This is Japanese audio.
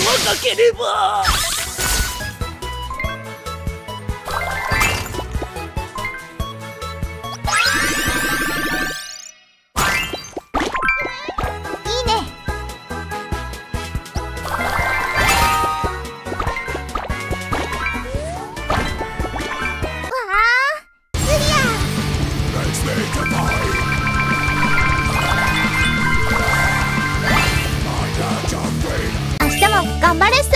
わなければ Let's make a party! bares